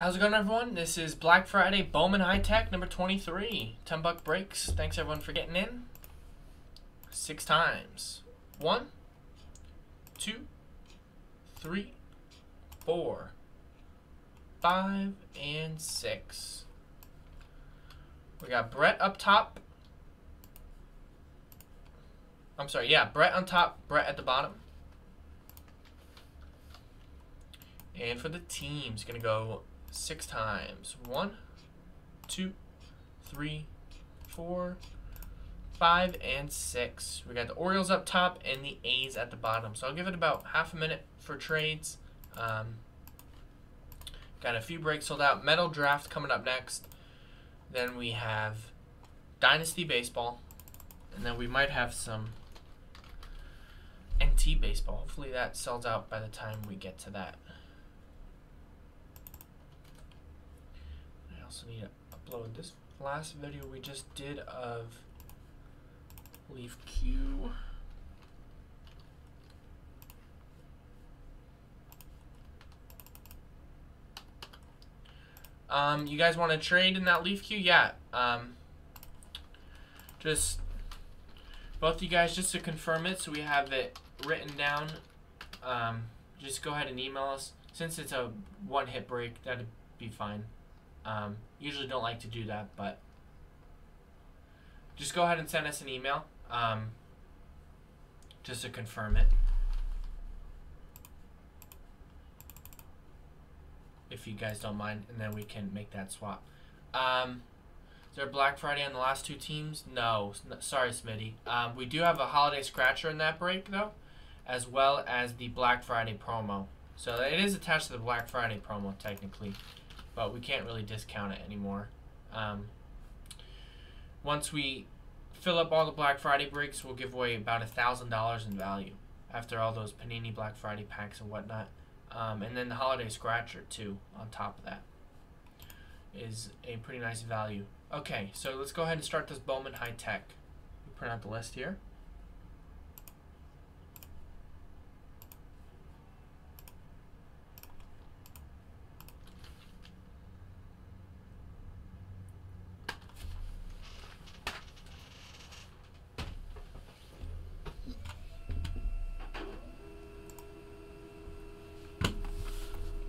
How's it going, everyone? This is Black Friday Bowman High Tek number 23. 10 buck breaks. Thanks, everyone, for getting in. Six times. One, two, three, four, five, and six. We got Brett up top. I'm sorry, yeah, Brett on top, Brett at the bottom. And for the teams, gonna go six times. One, two, three, four, five, and six. We got the Orioles up top and the A's at the bottom. So I'll give it about half a minute for trades. Um, got a few breaks sold out. Metal draft coming up next. Then we have Dynasty Baseball. And then we might have some NT Baseball. Hopefully that sells out by the time we get to that. Also need to upload this last video we just did of Leaf Q. Um, you guys want to trade in that Leaf Q? Yeah. Um, just both you guys just to confirm it so we have it written down. Um, just go ahead and email us. Since it's a one hit break, that'd be fine. Um, usually don't like to do that, but just go ahead and send us an email um, just to confirm it. If you guys don't mind, and then we can make that swap. Um, is there Black Friday on the last two teams? No. Sorry, Smitty. Um, we do have a holiday scratcher in that break, though, as well as the Black Friday promo. So it is attached to the Black Friday promo, technically but we can't really discount it anymore. Um, once we fill up all the Black Friday breaks, we'll give away about a thousand dollars in value after all those Panini Black Friday packs and whatnot. Um, and then the holiday scratcher too on top of that is a pretty nice value. Okay, so let's go ahead and start this Bowman High Tek. Print out the list here.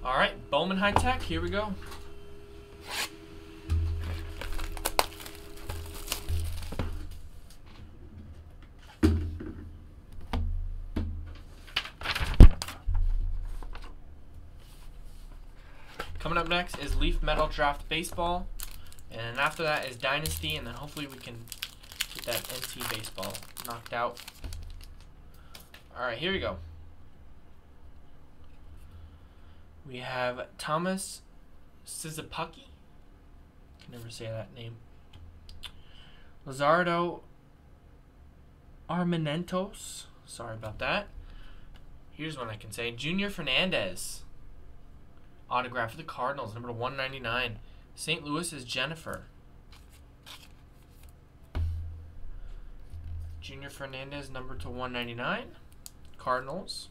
Alright, Bowman High Tek, here we go. Coming up next is Leaf Metal Draft Baseball. And after that is Dynasty, and then hopefully we can get that NT Baseball knocked out. Alright, here we go. We have Thomas Szapucki. Can never say that name. Lazardo Armenentos. Sorry about that. Here's one I can say. Junior Fernandez. Autograph for the Cardinals, number 199. St. Louis is Jennifer. Junior Fernandez, number to 199. Cardinals.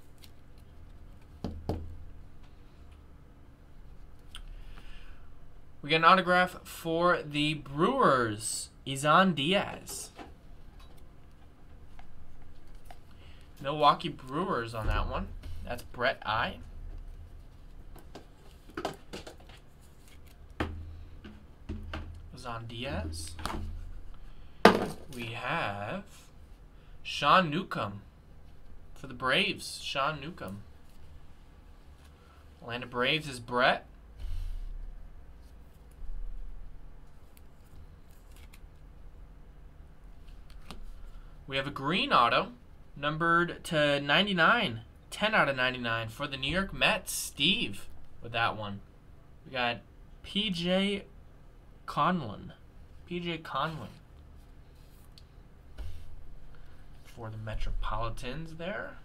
We get an autograph for the Brewers, Isan Diaz. Milwaukee Brewers on that one. That's Brett I. Isan Diaz. We have Sean Newcomb for the Braves. Sean Newcomb. Atlanta Braves is Brett. We have a green auto, numbered to 99. 10 out of 99 for the New York Mets. Steve with that one. We got PJ Conlon. PJ Conlon. For the Metropolitans there.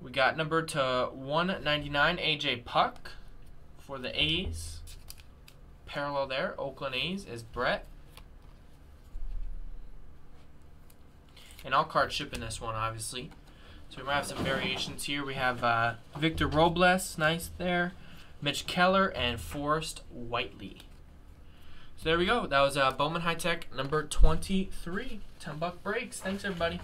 We got number to 199 AJ Puk for the A's. Parallel there, Oakland A's is Brett. And I'll card shipping this one, obviously. So we might have some variations here. We have uh, Victor Robles, nice there. Mitch Keller and Forrest Whiteley. So there we go. That was uh, Bowman High Tek number 23. 10 buck breaks. Thanks, everybody.